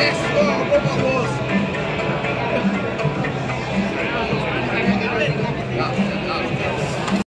Yes, Lord, overload.